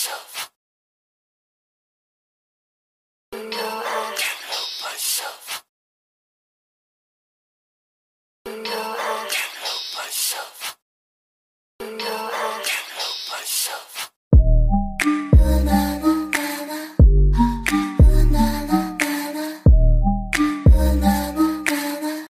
myself. No, I can't help myself. No, I can't help myself.